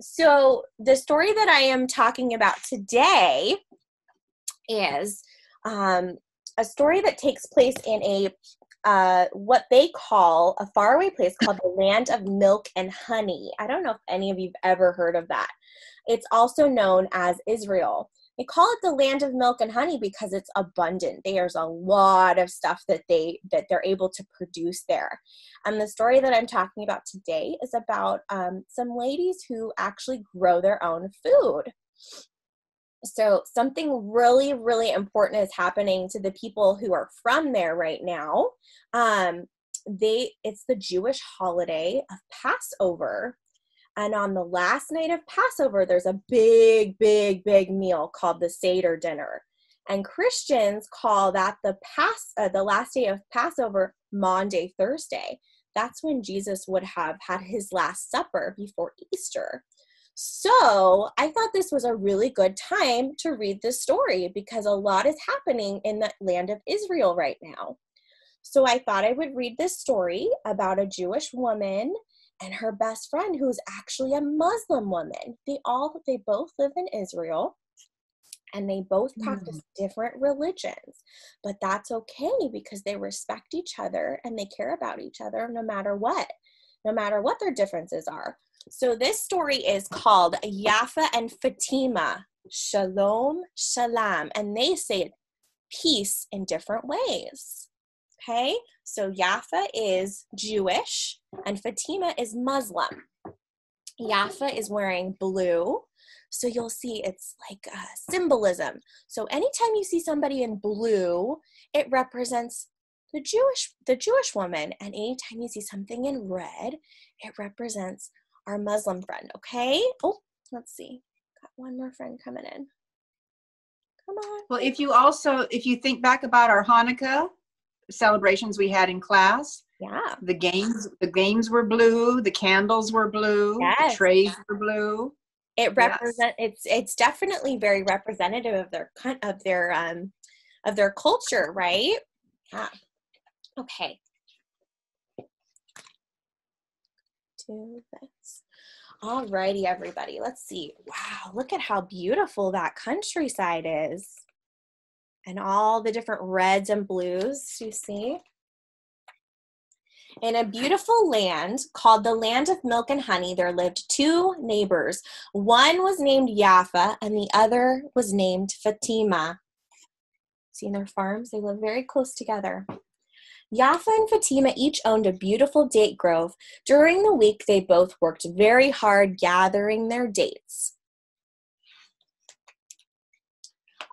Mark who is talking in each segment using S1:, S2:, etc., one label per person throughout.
S1: so the story that I am talking about today is um, a story that takes place in a uh, what they call a faraway place called the land of milk and honey. I don't know if any of you've ever heard of that. It's also known as Israel. They call it the land of milk and honey because it's abundant. There's a lot of stuff that they that they're able to produce there. And the story that I'm talking about today is about um, some ladies who actually grow their own food. So something really, really important is happening to the people who are from there right now. Um, they it's the Jewish holiday of Passover and on the last night of Passover, there's a big, big, big meal called the Seder dinner. And Christians call that the pass, uh, the last day of Passover, Maundy Thursday. That's when Jesus would have had his last supper before Easter. So I thought this was a really good time to read this story because a lot is happening in the land of Israel right now. So I thought I would read this story about a Jewish woman and her best friend who's actually a Muslim woman. They all they both live in Israel and they both practice mm. different religions. But that's okay because they respect each other and they care about each other no matter what, no matter what their differences are. So this story is called Yaffa and Fatima, Shalom, Salaam, and they say peace in different ways. Okay, so Yaffa is Jewish and Fatima is Muslim. Yaffa is wearing blue. So you'll see it's like a symbolism. So anytime you see somebody in blue, it represents the Jewish the Jewish woman. And anytime you see something in red, it represents our Muslim friend. Okay? Oh, let's see. Got one more friend coming in. Come on.
S2: Well, if you also if you think back about our Hanukkah, celebrations we had in class.
S1: Yeah.
S2: The games the games were blue, the candles were blue, yes. the trays were blue.
S1: It represent yes. it's it's definitely very representative of their of their um of their culture, right? Yeah. Okay. Do this. Alrighty, everybody. Let's see. Wow, look at how beautiful that countryside is and all the different reds and blues you see. In a beautiful land called the Land of Milk and Honey, there lived two neighbors. One was named Yaffa, and the other was named Fatima. See their farms? They live very close together. Yaffa and Fatima each owned a beautiful date grove. During the week, they both worked very hard gathering their dates.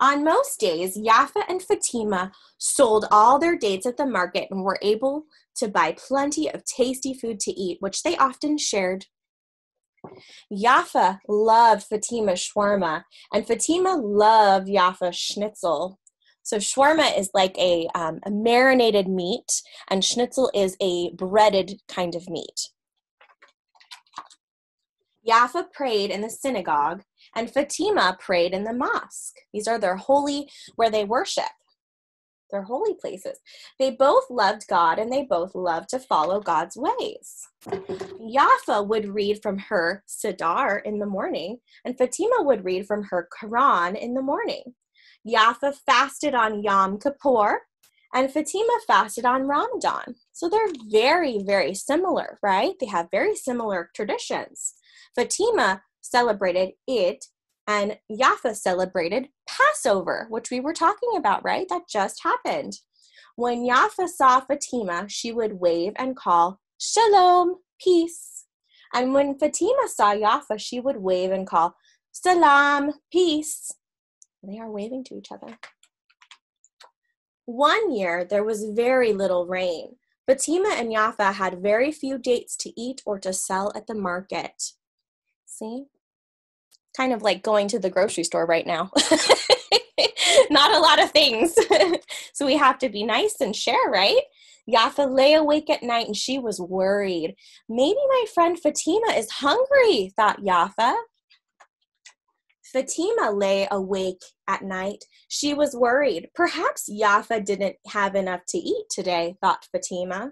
S1: On most days, Yaffa and Fatima sold all their dates at the market and were able to buy plenty of tasty food to eat, which they often shared. Yaffa loved Fatima's shawarma, and Fatima loved Yaffa's schnitzel. So shawarma is like a, um, a marinated meat, and schnitzel is a breaded kind of meat. Yaffa prayed in the synagogue, and Fatima prayed in the mosque. These are their holy, where they worship, their holy places. They both loved God and they both loved to follow God's ways. Yaffa would read from her Siddur in the morning, and Fatima would read from her Quran in the morning. Yaffa fasted on Yom Kippur, and Fatima fasted on Ramadan. So they're very, very similar, right? They have very similar traditions. Fatima celebrated Eid, and Yaffa celebrated Passover, which we were talking about, right? That just happened. When Yaffa saw Fatima, she would wave and call, Shalom, peace. And when Fatima saw Yaffa, she would wave and call, Salaam, peace. They are waving to each other. One year, there was very little rain. Fatima and Yaffa had very few dates to eat or to sell at the market. See? Kind of like going to the grocery store right now. Not a lot of things. so we have to be nice and share, right? Yaffa lay awake at night and she was worried. Maybe my friend Fatima is hungry, thought Yaffa. Fatima lay awake at night. She was worried. Perhaps Yaffa didn't have enough to eat today, thought Fatima.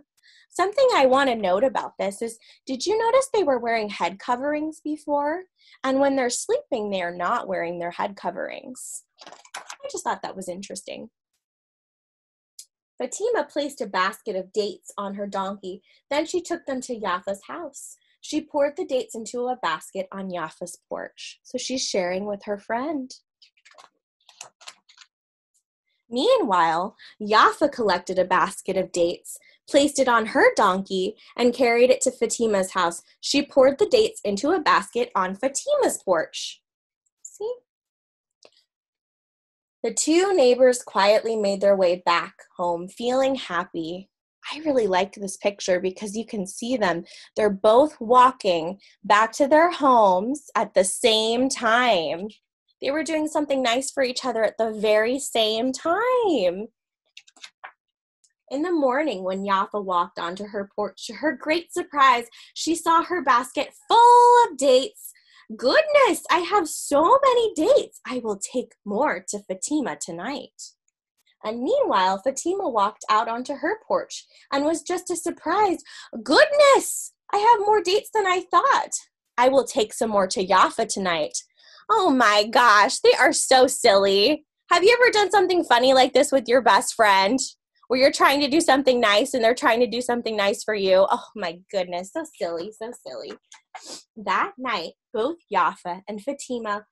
S1: Something I want to note about this is did you notice they were wearing head coverings before? And when they're sleeping, they are not wearing their head coverings. I just thought that was interesting. Fatima placed a basket of dates on her donkey. Then she took them to Yaffa's house. She poured the dates into a basket on Yaffa's porch. So she's sharing with her friend. Meanwhile, Yaffa collected a basket of dates, placed it on her donkey, and carried it to Fatima's house. She poured the dates into a basket on Fatima's porch. See? The two neighbors quietly made their way back home, feeling happy. I really like this picture because you can see them. They're both walking back to their homes at the same time. They were doing something nice for each other at the very same time. In the morning, when Yaffa walked onto her porch, to her great surprise, she saw her basket full of dates. Goodness, I have so many dates. I will take more to Fatima tonight. And meanwhile, Fatima walked out onto her porch and was just as surprised. Goodness, I have more dates than I thought. I will take some more to Yaffa tonight. Oh my gosh, they are so silly. Have you ever done something funny like this with your best friend? Where you're trying to do something nice and they're trying to do something nice for you. Oh my goodness, so silly, so silly. That night, both Yaffa and Fatima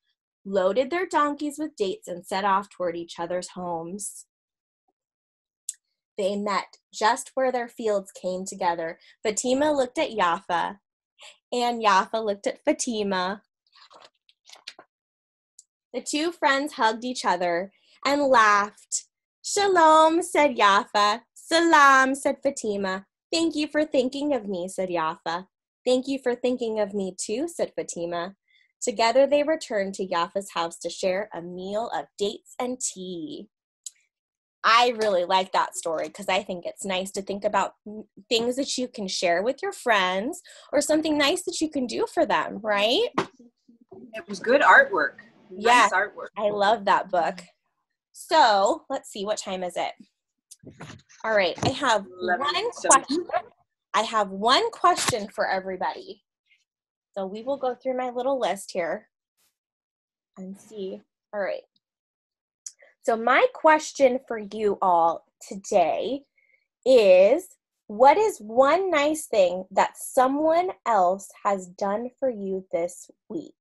S1: loaded their donkeys with dates and set off toward each other's homes. They met just where their fields came together. Fatima looked at Yaffa, and Yaffa looked at Fatima. The two friends hugged each other and laughed. Shalom, said Yaffa. Salaam, said Fatima. Thank you for thinking of me, said Yaffa. Thank you for thinking of me too, said Fatima. Together they returned to Yaffa's house to share a meal of dates and tea. I really like that story because I think it's nice to think about things that you can share with your friends or something nice that you can do for them, right?
S2: It was good artwork.
S1: Yeah,
S2: Nice artwork.
S1: I love that book. So let's see, what time is it? All right, I have
S2: Eleven
S1: one
S2: seventeen.
S1: question. I have one question for everybody. So we will go through my little list here and see. All right. So my question for you all today is what is one nice thing that someone else has done for you this week?